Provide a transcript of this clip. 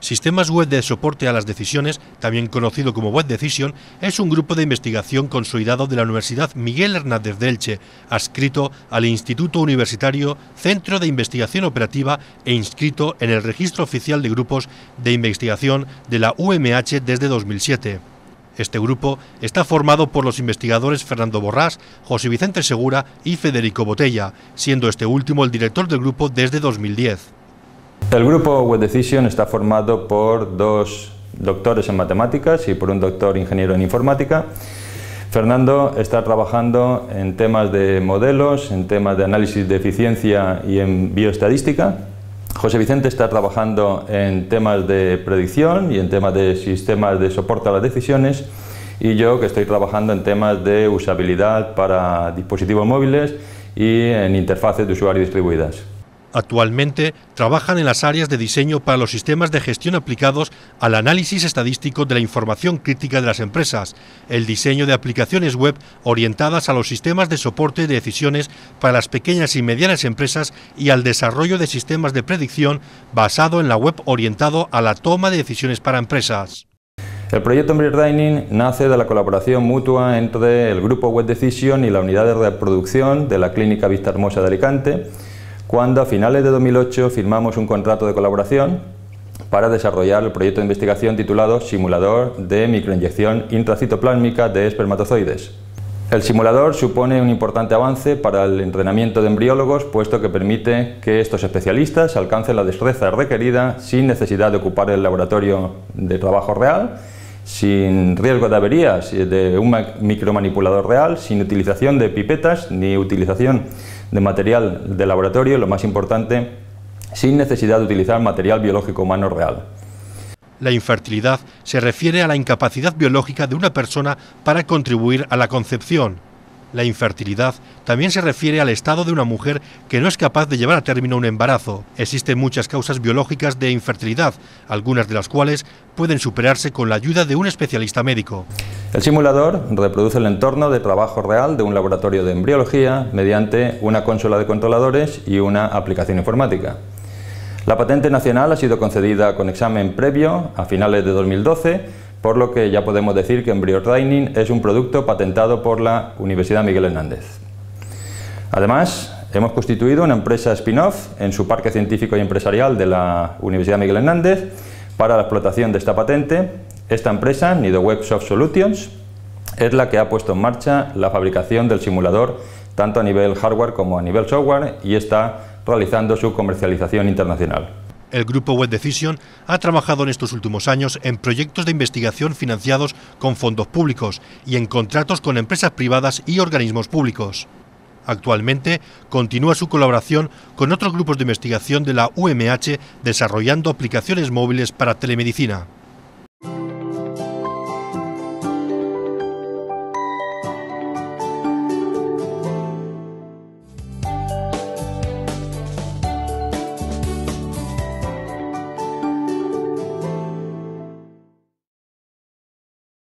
Sistemas Web de Soporte a las Decisiones, también conocido como Web Decision, es un grupo de investigación consolidado de la Universidad Miguel Hernández de Elche, adscrito al Instituto Universitario Centro de Investigación Operativa e inscrito en el Registro Oficial de Grupos de Investigación de la UMH desde 2007. Este grupo está formado por los investigadores Fernando Borrás, José Vicente Segura y Federico Botella, siendo este último el director del grupo desde 2010. El grupo Web Decision está formado por dos doctores en matemáticas y por un doctor ingeniero en informática. Fernando está trabajando en temas de modelos, en temas de análisis de eficiencia y en bioestadística. José Vicente está trabajando en temas de predicción y en temas de sistemas de soporte a las decisiones y yo que estoy trabajando en temas de usabilidad para dispositivos móviles y en interfaces de usuario distribuidas. Actualmente trabajan en las áreas de diseño para los sistemas de gestión aplicados al análisis estadístico de la información crítica de las empresas, el diseño de aplicaciones web orientadas a los sistemas de soporte de decisiones para las pequeñas y medianas empresas y al desarrollo de sistemas de predicción basado en la web orientado a la toma de decisiones para empresas. El proyecto Embryo Dining nace de la colaboración mutua entre el grupo Web Decision y la unidad de reproducción de la Clínica Vista Hermosa de Alicante, cuando a finales de 2008 firmamos un contrato de colaboración para desarrollar el proyecto de investigación titulado Simulador de microinyección intracitoplásmica de espermatozoides. El simulador supone un importante avance para el entrenamiento de embriólogos, puesto que permite que estos especialistas alcancen la destreza requerida sin necesidad de ocupar el laboratorio de trabajo real, sin riesgo de averías de un micromanipulador real, sin utilización de pipetas ni utilización de material de laboratorio, lo más importante, sin necesidad de utilizar material biológico humano real. La infertilidad se refiere a la incapacidad biológica de una persona para contribuir a la concepción, la infertilidad también se refiere al estado de una mujer que no es capaz de llevar a término un embarazo. Existen muchas causas biológicas de infertilidad, algunas de las cuales pueden superarse con la ayuda de un especialista médico. El simulador reproduce el entorno de trabajo real de un laboratorio de embriología mediante una consola de controladores y una aplicación informática. La patente nacional ha sido concedida con examen previo a finales de 2012 por lo que ya podemos decir que Embryo es un producto patentado por la Universidad Miguel Hernández. Además, hemos constituido una empresa spin-off en su parque científico y empresarial de la Universidad Miguel Hernández para la explotación de esta patente. Esta empresa, Nido Soft Solutions, es la que ha puesto en marcha la fabricación del simulador tanto a nivel hardware como a nivel software y está realizando su comercialización internacional. El grupo Web Decision ha trabajado en estos últimos años en proyectos de investigación financiados con fondos públicos y en contratos con empresas privadas y organismos públicos. Actualmente continúa su colaboración con otros grupos de investigación de la UMH desarrollando aplicaciones móviles para telemedicina.